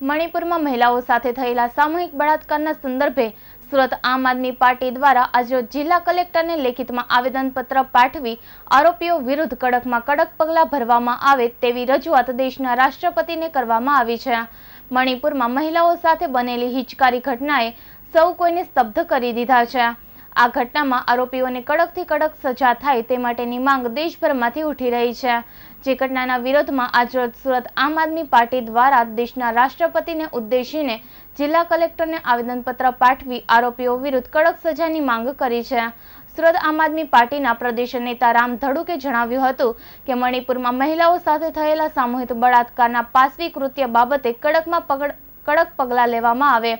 મણિપુરમાં મહિલાઓ સાથે થયેલા સામૂહિક બળાત્કારના સંદર્ભે સુરત આમ આદમી પાર્ટી દ્વારા આજે જિલ્લા કલેક્ટરને લેખિતમાં આવેદનપત્ર પાઠવી આરોપીઓ વિરુદ્ધ કડકમાં કડક પગલાં ભરવામાં આવે તેવી રજૂઆત દેશના રાષ્ટ્રપતિને કરવામાં આવી છે. મણિપુરમાં મહિલાઓ સાથે બનેલી હિચકારી ઘટનાએ સૌ કોઈને સ્તબ્ધ કરી દીધા છે. આ ઘટનામાં આરોપીઓને કડકથી કડક સજા થાય તે માટેની માંગ દેશભરમાંથી ઉઠી રહી છે. જે ઘટનાના વિરોધમાં આજરોજ સુરત આમ આદમી પાર્ટી દ્વારા દેશના રાષ્ટ્રપતિને ઉદ્દેશીને જિલ્લા કલેક્ટરને આવેદનપત્ર પાઠવી આરોપીઓ વિરુદ્ધ કડક સજાની માંગ કરી છે. સુરત આમ આદમી પાર્ટીના પ્રદેશ નેતા રામ ધડુકે જણાવ્યું હતું કે મણિપુરમાં મહિલાઓ સાથે થયેલા સામૂહિક બળાત્કારના પાસવી કૃત્ય બાબતે કડકમાં કડક પગલાં લેવામાં આવે.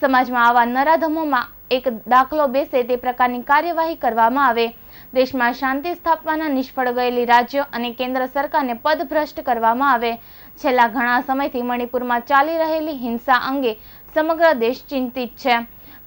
સમાજમાં આવા નરાધમોમાં એક દાખલો બેસે તે પ્રકારની કાર્યવાહી કરવામાં આવે. દેશમાં શાંતિ સ્થાપવાના નિષ્ફળ ગયેલી રાજ્ય અને કેન્દ્ર સરકારને પદભ્રષ્ટ કરવામાં આવે. છેલ્લા ઘણા સમયથી મણિપુરમાં ચાલી રહેલી હિંસા અંગે સમગ્ર દેશ ચિંતિત છે.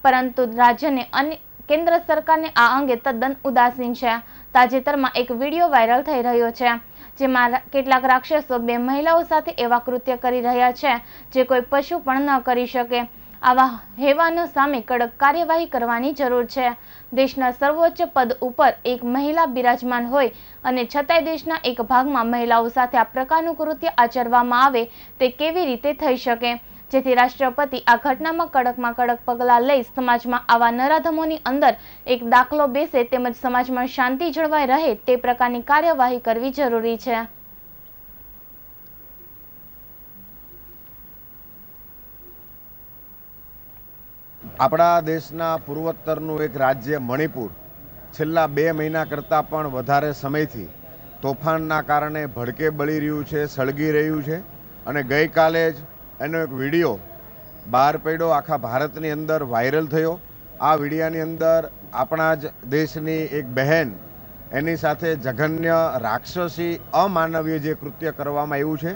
પરંતુ રાજ્યને અને કેન્દ્ર સરકારને આ અંગે તદ્દન ઉદાસીન છે. તાજેતરમાં એક વીડિયો વાયરલ થઈ રહ્યો છે, જેમાં કેટલાક રાક્ષસો બે મહિલાઓ સાથે એવા કૃત્ય કરી રહ્યા છે, જે કોઈ પશુ પણ ન કરી શકે. આવા હેવાનો સામે કડક કાર્યવાહી કરવાની જરૂર છે. દેશના સર્વોચ્ચ પદ ઉપર એક મહિલા બિરાજમાન હોય અને છતાંય દેશના એક ભાગમાં મહિલાઓ સાથે આ પ્રકારનું કૃત્ય આચરવામાં આવે તે કેવી રીતે થઈ શકે? જેથી રાષ્ટ્રપતિ આ ઘટનામાં કડકમાં કડક પગલાં લઈ સમાજમાં આવા નરાધમોની અંદર એક દાખલો બેસે તેમજ સમાજમાં શાંતિ જળવાઈ રહે તે પ્રકારની કાર્યવાહી કરવી જરૂરી છે. આપણા દેશના પૂર્વોત્તરનું એક રાજ્ય મણિપુર, છેલ્લા બે મહિના કરતાં પણ વધારે સમયથી તોફાનના કારણે ભડકે બળી રહ્યું છે, સળગી રહ્યું છે અને ગઈકાલે જ એનો એક વીડિયો બહાર પડ્યો, આખા ભારતની અંદર વાયરલ થયો. આ વિડીયાની અંદર આપણા જ દેશની એક બહેન, એની સાથે જઘન્ય રાક્ષસી અમાનવીય જે કૃત્ય કરવામાં આવ્યું છે,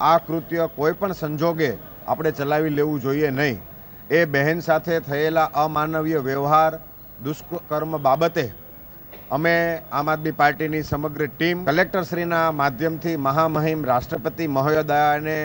આ કૃત્ય કોઈ પણ સંજોગે આપણે ચલાવી લેવું જોઈએ નહીં. એ બહેન સાથે થયેલા અમાનવીય વ્યવહાર, દુષ્કર્મ બાબતે અમે આમ આદમી પાર્ટીની સમગ્ર ટીમ, કલેક્ટરશ્રીના માધ્યમથી મહામહિમ રાષ્ટ્રપતિ મહોદયાને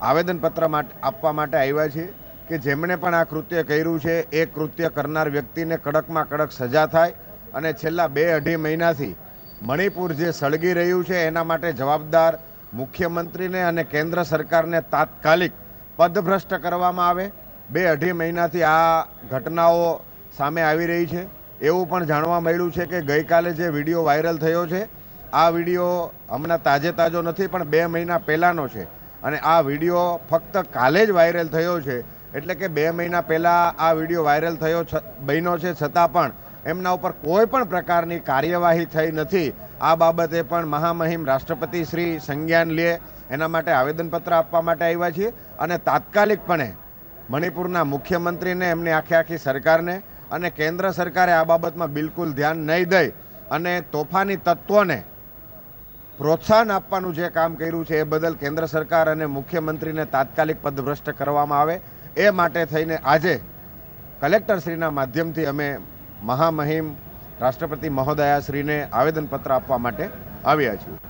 આવેદનપત્ર માટે, આપવા માટે આવ્યા છીએ કે જેમણે પણ આ કૃત્ય કર્યું છે, એ કૃત્ય કરનાર વ્યક્તિને કડકમાં કડક સજા થાય અને છેલ્લા બે અઢી મહિનાથી મણિપુર જે સળગી રહ્યું છે, એના માટે જવાબદાર મુખ્યમંત્રીને અને કેન્દ્ર સરકારને તાત્કાલિક પદભ્રષ્ટ કરવામાં આવે. બે અઢી મહિનાથી આ ઘટનાઓ સામે આવી રહી છે. એવું પણ જાણવા મળ્યું છે કે ગઈકાલે જે વીડિયો વાયરલ થયો છે, આ વીડિયો હમણાં તાજે તાજો નથી, પણ બે મહિના પહેલાંનો છે. અને આ વીડિયો ફક્ત કાલે જ વાયરલ થયો છે. એટલે કે બે મહિના પહેલાં આ વીડિયો વાયરલ થયો બન્યો છે. છતાં પણ એમના ઉપર કોઈ પણ પ્રકારની કાર્યવાહી થઈ નથી. આ બાબતે પણ મહામહિમ રાષ્ટ્રપતિ શ્રી સંજ્ઞાન લે એના માટે આવેદનપત્ર આપવા માટે આવ્યા છીએ. અને તાત્કાલિકપણે મણિપુરના મુખ્યમંત્રીને, એમની આખી આખી સરકારને અને કેન્દ્ર સરકારે આ બાબતમાં બિલકુલ ધ્યાન નહીં દઈ અને તોફાની તત્વોને પ્રોત્સાહન આપવાનું જે કામ કર્યું છે, એ બદલ કેન્દ્ર સરકાર અને મુખ્યમંત્રીને તાત્કાલિક પદભ્રષ્ટ કરવામાં આવે. એ માટે થઈને આજે કલેક્ટરશ્રીના માધ્યમથી અમે મહામહિમ રાષ્ટ્રપતિ મહોદયાશ્રીને આવેદનપત્ર આપવા માટે આવ્યા છીએ.